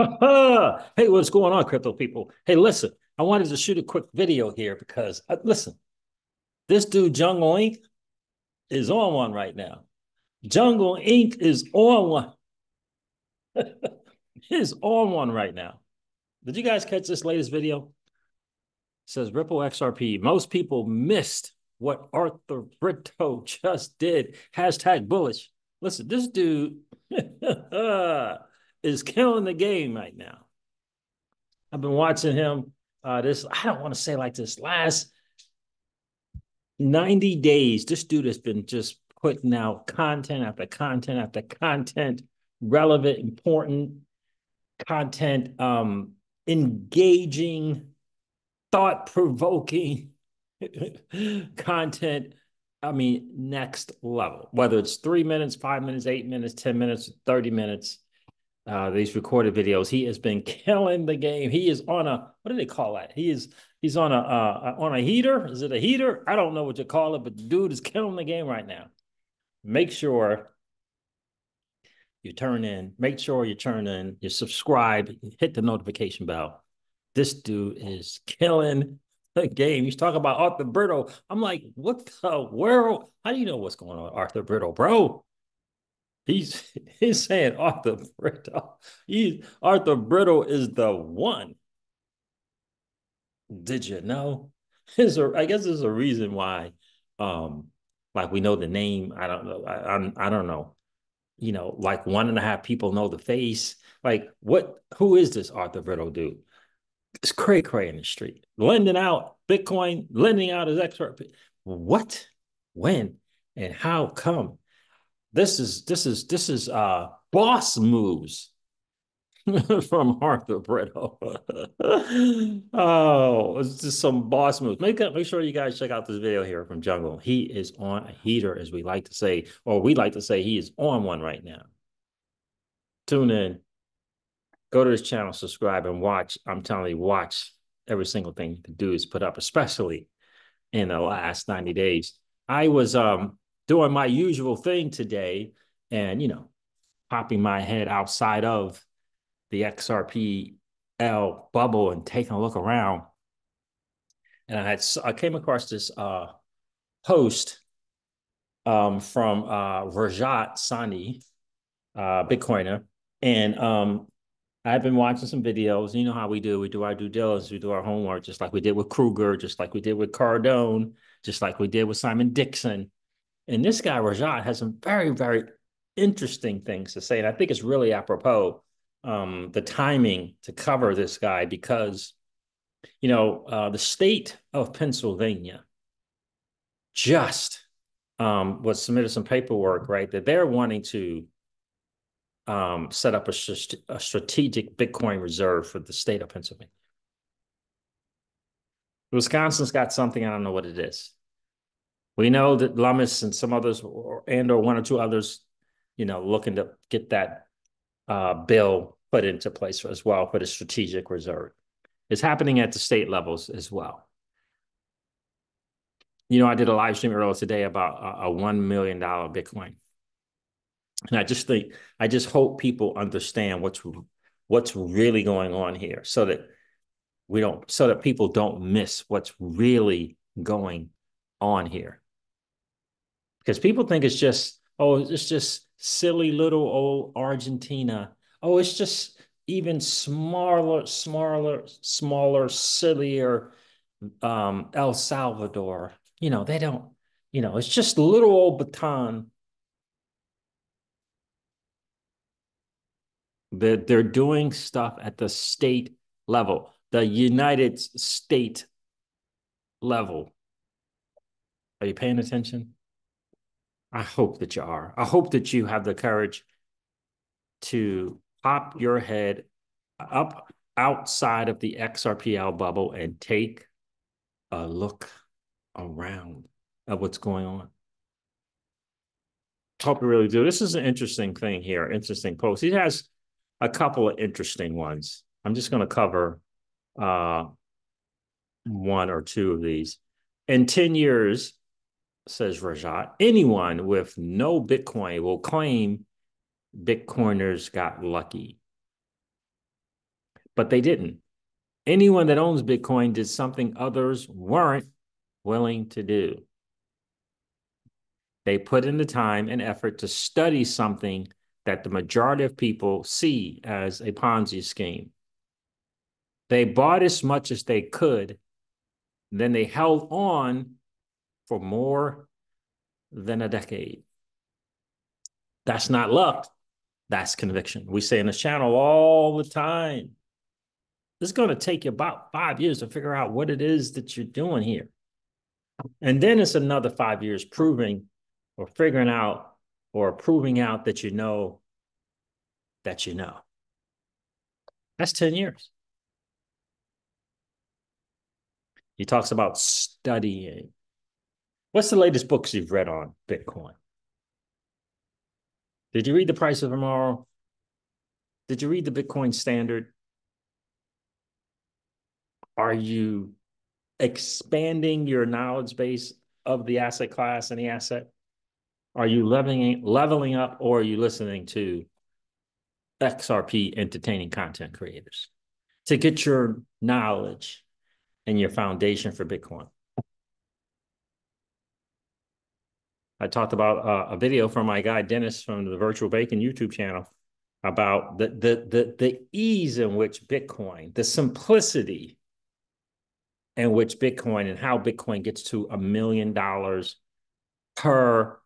hey, what's going on, crypto people? Hey, listen, I wanted to shoot a quick video here because, uh, listen, this dude, Jungle Inc., is on one right now. Jungle Inc. is on one. is on one right now. Did you guys catch this latest video? It says Ripple XRP. Most people missed what Arthur Britto just did. Hashtag bullish. Listen, this dude is killing the game right now. I've been watching him. Uh, this I don't want to say like this last 90 days. This dude has been just putting out content after content after content, relevant, important content, um, engaging, thought provoking content. I mean, next level, whether it's three minutes, five minutes, eight minutes, 10 minutes, 30 minutes, uh, these recorded videos. He has been killing the game. He is on a, what do they call that? He is, he's on a, uh, on a heater. Is it a heater? I don't know what you call it, but the dude is killing the game right now. Make sure you turn in, make sure you turn in, you subscribe, hit the notification bell. This dude is killing the game. He's talking about Arthur Britto. I'm like, what the world? How do you know what's going on, Arthur Britto, bro? He's he's saying Arthur Britto. He Arthur Britto is the one. Did you know? Is a, I guess there's a reason why, um, like we know the name. I don't know. I, I I don't know. You know, like one and a half people know the face. Like what? Who is this Arthur Britto dude? It's cray cray in the street, lending out Bitcoin, lending out his XRP. What, when, and how come? This is this is this is uh boss moves from Arthur Britto. oh, it's just some boss moves. Make make sure you guys check out this video here from Jungle. He is on a heater, as we like to say, or we like to say he is on one right now. Tune in, go to his channel, subscribe, and watch. I'm telling you, watch every single thing do is put up, especially in the last 90 days. I was um doing my usual thing today and, you know, popping my head outside of the XRPL bubble and taking a look around. And I had I came across this uh, post um, from uh, Rajat Soni, uh, Bitcoiner, and um, I've been watching some videos. You know how we do. We do our due diligence. We do our homework, just like we did with Krueger, just like we did with Cardone, just like we did with Simon Dixon. And this guy, Rajat, has some very, very interesting things to say. And I think it's really apropos um, the timing to cover this guy because, you know, uh, the state of Pennsylvania just um, was submitted some paperwork, right, that they're wanting to um, set up a, a strategic Bitcoin reserve for the state of Pennsylvania. Wisconsin's got something, I don't know what it is. We know that Lummis and some others, or, and or one or two others, you know, looking to get that uh, bill put into place as well for the strategic reserve. It's happening at the state levels as well. You know, I did a live stream earlier today about a, a $1 million Bitcoin. And I just think, I just hope people understand what's, what's really going on here so that we don't, so that people don't miss what's really going on here because people think it's just oh it's just silly little old Argentina. Oh, it's just even smaller, smaller, smaller, sillier um, El Salvador. You know, they don't, you know, it's just little old Bhutan. They're, they're doing stuff at the state level, the United State level. Are you paying attention? I hope that you are. I hope that you have the courage to pop your head up outside of the XRPL bubble and take a look around at what's going on. Hope you really do. This is an interesting thing here, interesting post. He has a couple of interesting ones. I'm just going to cover uh, one or two of these. In 10 years, says Rajat, anyone with no Bitcoin will claim Bitcoiners got lucky. but they didn't. Anyone that owns Bitcoin did something others weren't willing to do. They put in the time and effort to study something that the majority of people see as a Ponzi scheme. They bought as much as they could, then they held on for more than a decade. That's not luck, that's conviction. We say in this channel all the time. It's going to take you about five years to figure out what it is that you're doing here. And then it's another five years proving or figuring out or proving out that you know that you know. That's 10 years. He talks about studying. What's the latest books you've read on Bitcoin? Did you read The Price of Tomorrow? Did you read the Bitcoin Standard? Are you expanding your knowledge base of the asset class and the asset? Are you leveling leveling up or are you listening to XRP entertaining content creators to get your knowledge and your foundation for Bitcoin? I talked about uh, a video from my guy Dennis from the Virtual Bacon YouTube channel about the the the the ease in which Bitcoin, the simplicity in which Bitcoin and how Bitcoin gets to a million dollars per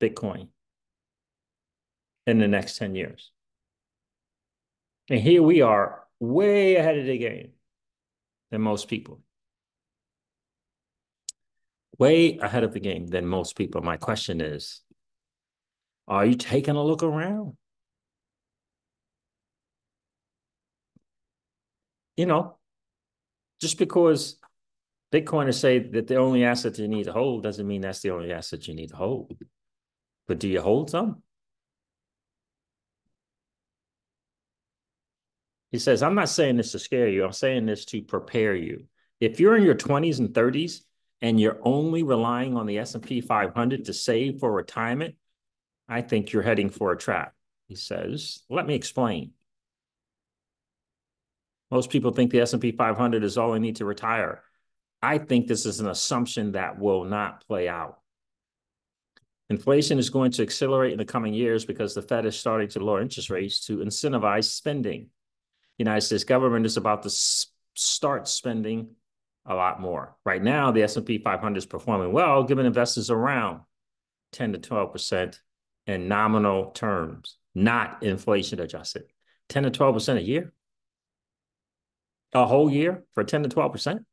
Bitcoin in the next 10 years. And here we are way ahead of the game than most people. Way ahead of the game than most people. My question is, are you taking a look around? You know, just because Bitcoiners say that the only asset you need to hold doesn't mean that's the only asset you need to hold. But do you hold some? He says, I'm not saying this to scare you. I'm saying this to prepare you. If you're in your 20s and 30s and you're only relying on the S&P 500 to save for retirement, I think you're heading for a trap. He says, let me explain. Most people think the S&P 500 is all they need to retire. I think this is an assumption that will not play out. Inflation is going to accelerate in the coming years because the Fed is starting to lower interest rates to incentivize spending. The United States government is about to start spending a lot more. Right now, the S&P 500 is performing well, giving investors around 10 to 12% in nominal terms, not inflation adjusted. 10 to 12% a year? A whole year for 10 to 12%?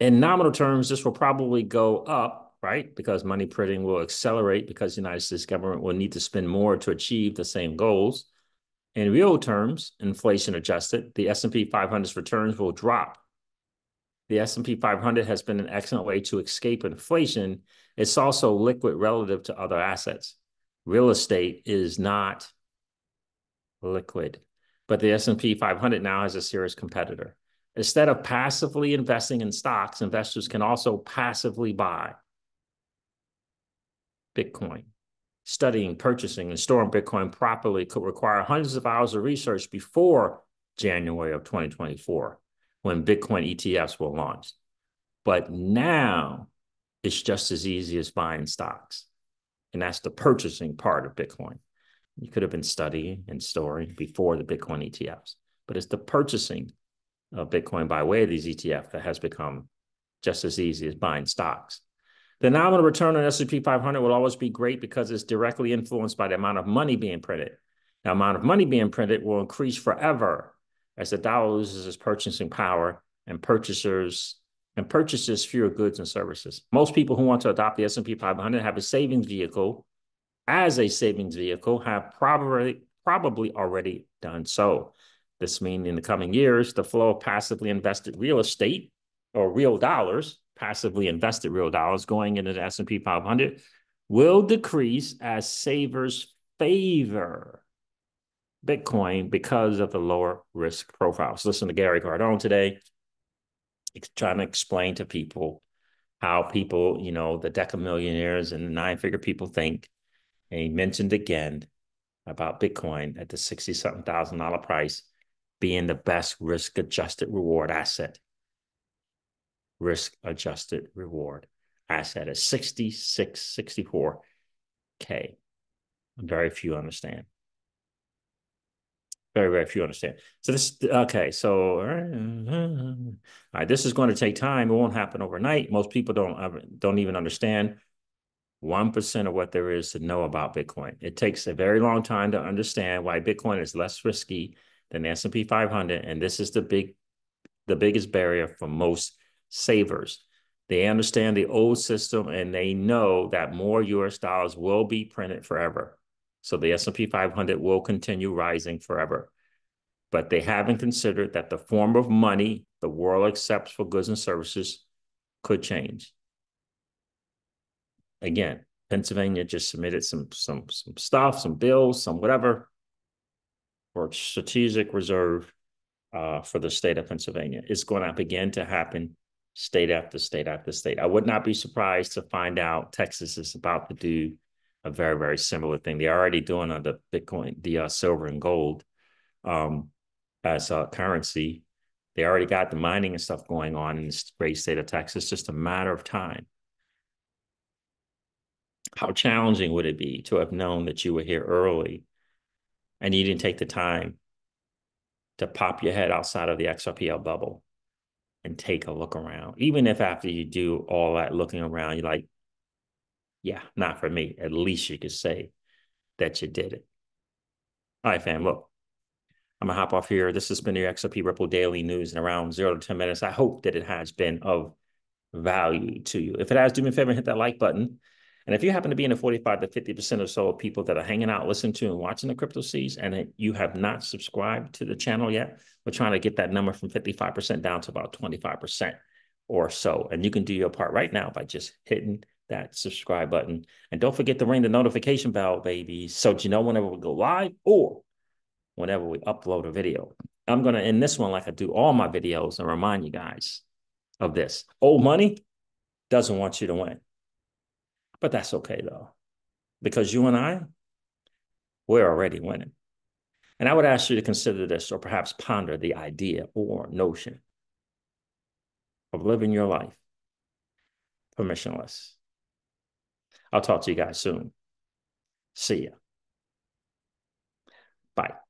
In nominal terms, this will probably go up, right? Because money printing will accelerate because the United States government will need to spend more to achieve the same goals. In real terms, inflation adjusted, the S&P 500's returns will drop. The S&P 500 has been an excellent way to escape inflation. It's also liquid relative to other assets. Real estate is not liquid, but the S&P 500 now has a serious competitor. Instead of passively investing in stocks, investors can also passively buy Bitcoin. Studying, purchasing, and storing Bitcoin properly could require hundreds of hours of research before January of 2024, when Bitcoin ETFs will launch. But now it's just as easy as buying stocks. And that's the purchasing part of Bitcoin. You could have been studying and storing before the Bitcoin ETFs, but it's the purchasing of Bitcoin by way of these ETF that has become just as easy as buying stocks. The nominal return on S&P 500 will always be great because it's directly influenced by the amount of money being printed. The amount of money being printed will increase forever as the dollar loses its purchasing power and purchasers and purchases fewer goods and services. Most people who want to adopt the S&P 500 have a savings vehicle as a savings vehicle have probably probably already done so. This means in the coming years, the flow of passively invested real estate or real dollars, passively invested real dollars going into the S&P 500 will decrease as savers favor Bitcoin because of the lower risk profile. So listen to Gary Cardone today, trying to explain to people how people, you know, the deca millionaires and the nine figure people think. And he mentioned again about Bitcoin at the 60 something thousand dollar price being the best risk adjusted reward asset. Risk adjusted reward asset at 66, 64K. Very few understand. Very, very few understand. So this, okay, so all right, this is going to take time. It won't happen overnight. Most people don't um, don't even understand 1% of what there is to know about Bitcoin. It takes a very long time to understand why Bitcoin is less risky than the S&P 500 and this is the big the biggest barrier for most savers. They understand the old system and they know that more US dollars will be printed forever. So the S&P 500 will continue rising forever. But they haven't considered that the form of money the world accepts for goods and services could change. Again, Pennsylvania just submitted some some some stuff, some bills, some whatever for strategic reserve uh, for the state of Pennsylvania. It's going to begin to happen state after state after state. I would not be surprised to find out Texas is about to do a very, very similar thing. They're already doing on the Bitcoin, the uh, silver and gold um, as a currency. They already got the mining and stuff going on in the great state of Texas. It's just a matter of time. How challenging would it be to have known that you were here early and you didn't take the time to pop your head outside of the XRPL bubble and take a look around? Even if after you do all that looking around, you're like, yeah, not for me. At least you could say that you did it. All right, fam, look, I'm gonna hop off here. This has been your XRP Ripple Daily News in around zero to 10 minutes. I hope that it has been of value to you. If it has, do me a favor and hit that like button. And if you happen to be in the 45 to 50% or so of people that are hanging out, listening to and watching the Crypto Ceej, and you have not subscribed to the channel yet, we're trying to get that number from 55% down to about 25% or so. And you can do your part right now by just hitting that subscribe button. And don't forget to ring the notification bell, baby, so you know whenever we go live or whenever we upload a video. I'm going to end this one like I do all my videos and remind you guys of this. Old money doesn't want you to win. But that's okay, though, because you and I, we're already winning. And I would ask you to consider this or perhaps ponder the idea or notion of living your life permissionless. I'll talk to you guys soon. See ya. Bye.